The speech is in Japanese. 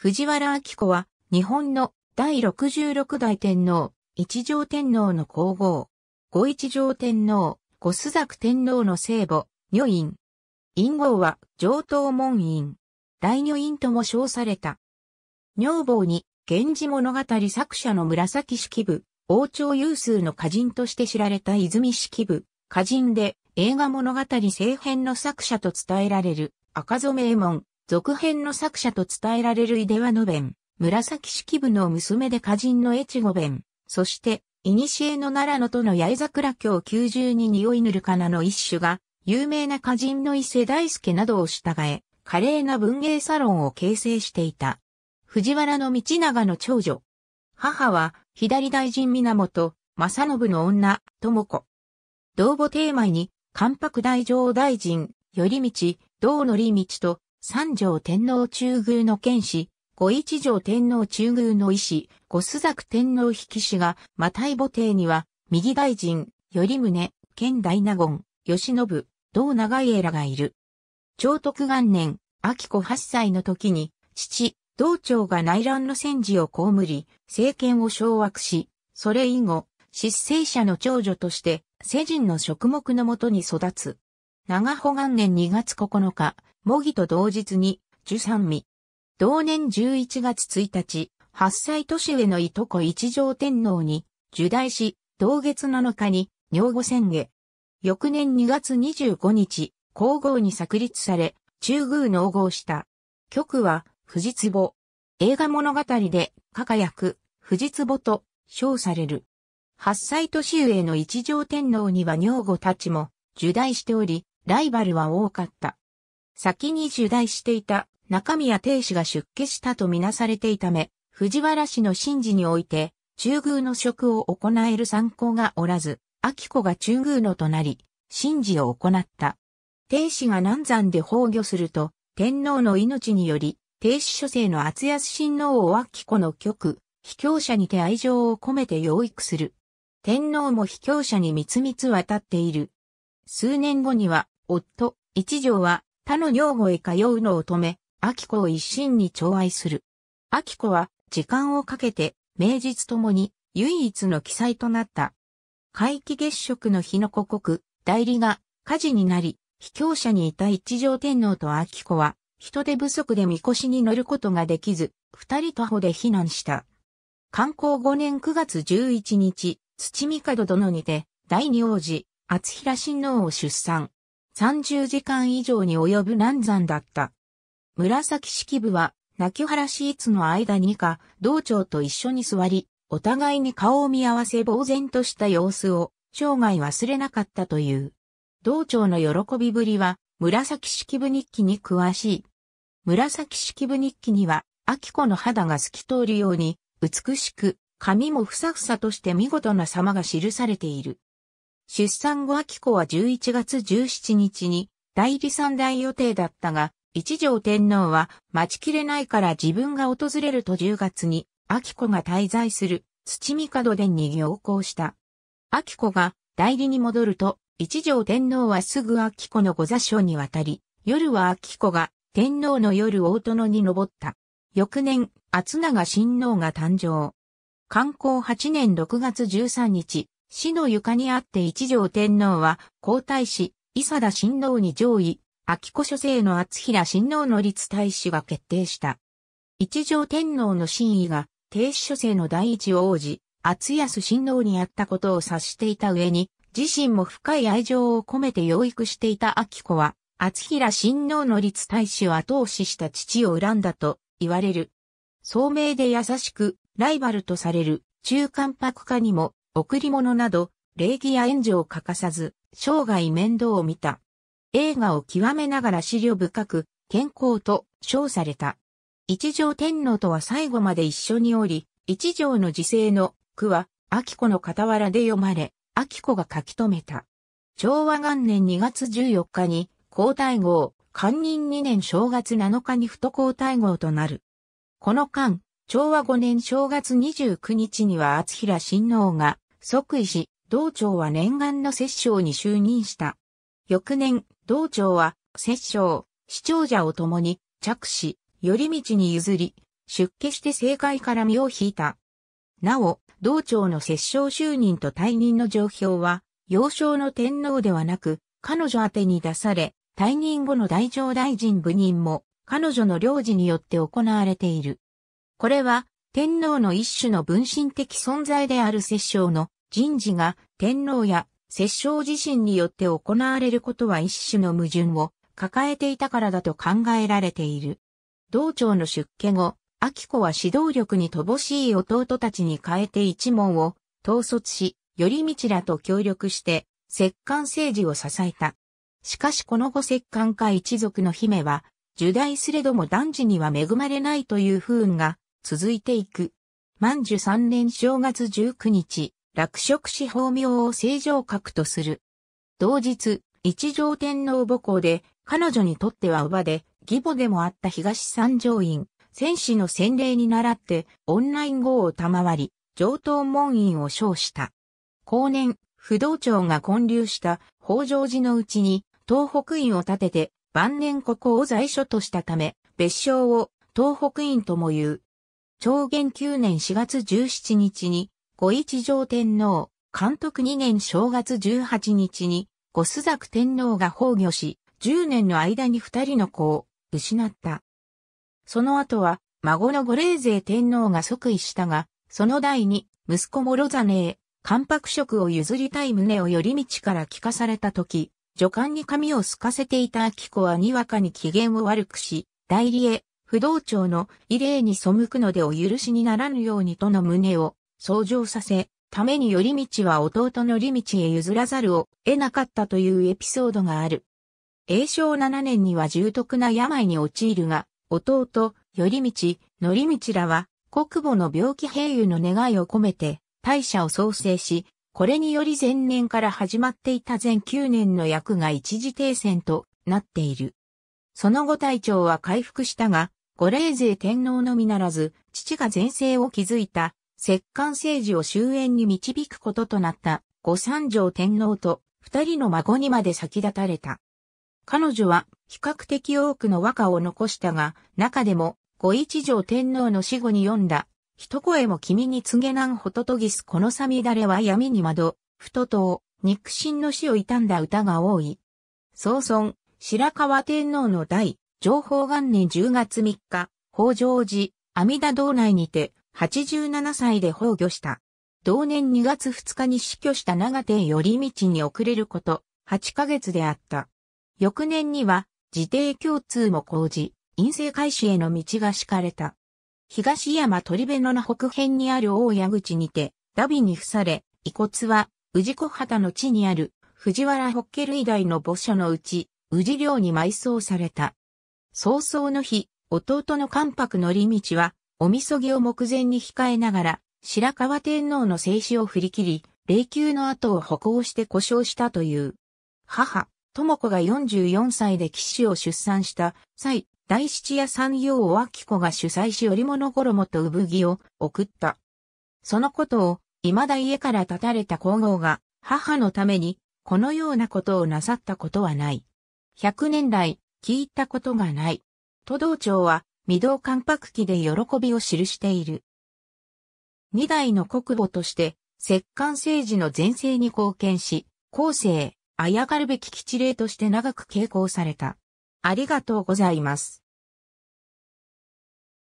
藤原明子は日本の第66代天皇、一条天皇の皇后、五一条天皇、五須作天皇の聖母、女院。院号は上東門院。大女院とも称された。女房に、源氏物語作者の紫式部、王朝有数の歌人として知られた泉式部、歌人で映画物語聖編の作者と伝えられる赤染衛門、続編の作者と伝えられる井出和の弁、紫式部の娘で歌人の越後弁、そして、古の奈良の都の八重桜京九十に匂いぬるかなの一種が、有名な歌人の伊勢大輔などを従え、華麗な文芸サロンを形成していた。藤原道長の長女。母は、左大臣源、正信の女、智子。同母テーマに、関白大乗大臣、頼道、道のり道と、三条天皇中宮の剣士、五一条天皇中宮の医師、五須作天皇引き師が、マタイ母帝には、右大臣、頼宗、剣大納言、吉信、道長家らがいる。長徳元年、秋子8歳の時に、父、道長が内乱の戦時を被り、政権を掌握し、それ以後、失政者の長女として、世人の食目のもとに育つ。長保元年2月9日、模擬と同日に、十三味。同年11月1日、8歳年上のいとこ一条天皇に、受代し、同月7日に、女御宣下。翌年2月25日、皇后に作立され、中宮納号した。曲は、藤壺。映画物語で、加賀役、藤壺と、称される。8歳年上の一条天皇には女御たちも、受代しており、ライバルは多かった。先に受代していた中宮定氏が出家したとみなされていため、藤原氏の神事において、中宮の職を行える参考がおらず、秋子が中宮のとなり、神事を行った。定氏が南山で崩御すると、天皇の命により、定子諸生の厚安親王を秋子の曲、卑怯者にて愛情を込めて養育する。天皇も卑怯者にみつみつ渡っている。数年後には、夫、一条は他の女房へ通うのを止め、秋子を一心に寵愛する。秋子は時間をかけて、名実ともに唯一の記載となった。皆既月食の日の古国、代理が火事になり、卑怯者にいた一条天皇と秋子は、人手不足でみこしに乗ることができず、二人徒歩で避難した。観光5年9月11日、土見門殿にて、第二王子、厚平親王を出産。30時間以上に及ぶ難産だった。紫式部は、泣き原シーツの間にか、道長と一緒に座り、お互いに顔を見合わせ呆然とした様子を、生涯忘れなかったという。道長の喜びぶりは、紫式部日記に詳しい。紫式部日記には、秋子の肌が透き通るように、美しく、髪もふさふさとして見事な様が記されている。出産後秋子は11月17日に代理三代予定だったが、一条天皇は待ちきれないから自分が訪れると10月に秋子が滞在する土見門殿に行行した。秋子が代理に戻ると、一条天皇はすぐ秋子の御座所に渡り、夜は秋子が天皇の夜大殿に登った。翌年、厚長親王が誕生。観光8年6月13日、死の床にあって一条天皇は皇太子、伊佐田親王に上位、秋子諸生の厚平親王の立大使が決定した。一条天皇の真意が、帝子諸生の第一王子、厚安親王にあったことを察していた上に、自身も深い愛情を込めて養育していた秋子は、厚平親王の立大使を後押しした父を恨んだと言われる。聡明で優しく、ライバルとされる中間白化にも贈り物など、礼儀や援助を欠かさず、生涯面倒を見た。映画を極めながら資料深く、健康と称された。一条天皇とは最後まで一緒におり、一条の時世の句は、秋子の傍らで読まれ、秋子が書き留めた。昭和元年2月14日に、皇太后、寛任2年正月7日に不皇太后となる。この間、昭和5年正月29日には厚平親王が即位し、道長は念願の摂政に就任した。翌年、道長は摂政、市長者を共に着し、頼道に譲り、出家して政界から身を引いた。なお、道長の摂政就任と退任の状況は、幼少の天皇ではなく、彼女宛てに出され、退任後の大乗大臣部任も、彼女の領事によって行われている。これは、天皇の一種の分身的存在である摂政の人事が天皇や摂政自身によって行われることは一種の矛盾を抱えていたからだと考えられている。道長の出家後、秋子は指導力に乏しい弟たちに変えて一門を統率し、頼道らと協力して、石棺政治を支えた。しかしこの後石棺家一族の姫は、受代すれども男児には恵まれないという不運が続いていく。万寿三年正月19日、落色し法名を正常格とする。同日、一条天皇母校で、彼女にとっては乳母で、義母でもあった東三条院、戦士の洗礼に倣って、オンライン号を賜り、上等門院を称した。後年、不動庁が建立した北条寺のうちに、東北院を建てて、晩年ここを在所としたため、別称を東北院とも言う。長元9年4月17日に、ご一条天皇、監督2年正月18日に、ご須作天皇が崩御し、10年の間に2人の子を失った。その後は、孫の五霊勢天皇が即位したが、その代に、息子諸実へ、関白職を譲りたい旨を頼道から聞かされた時、女官に髪を透かせていた秋子はにわかに機嫌を悪くし、代理へ、不動庁の異例に背くのでお許しにならぬようにとの旨を、相乗させ、ために頼道は弟の利道へ譲らざるを得なかったというエピソードがある。永正7年には重篤な病に陥るが、弟、頼道、則道らは、国母の病気平癒の願いを込めて、大社を創生し、これにより前年から始まっていた前9年の役が一時停戦となっている。その後隊長は回復したが、五霊勢天皇のみならず、父が前世を築いた、石棺政治を終焉に導くこととなった五三条天皇と二人の孫にまで先立たれた。彼女は比較的多くの和歌を残したが、中でも、五一条天皇の死後に読んだ、一声も君に告げなんホトトギスこのさみだれは闇に窓、ふとと肉親の死を悼んだ歌が多い。早孫、白河天皇の代、情報元年10月3日、北条寺、阿弥陀道内にて、87歳で崩御した。同年2月2日に死去した長手より道に遅れること、8ヶ月であった。翌年には、自邸共通も講じ、陰性開始への道が敷かれた。東山鳥部野の北辺にある大谷口にて、ダビに付され、遺骨は、宇治小畑の地にある、藤原ホッケ類大の墓所のうち、宇治寮に埋葬された。早々の日、弟の関白のり道は、おみそぎを目前に控えながら、白河天皇の静止を振り切り、霊柩の後を歩行して故障したという。母、智子が44歳で騎士を出産した際、大七や三葉を明子が主催し織物衣と産着を送った。そのことを、未だ家から立たれた皇后が、母のために、このようなことをなさったことはない。百年来、聞いたことがない。都道庁は、未動関白記で喜びを記している。二代の国母として、摂関政治の前世に貢献し、後世、あやがるべき吉例として長く傾向された。ありがとうございます。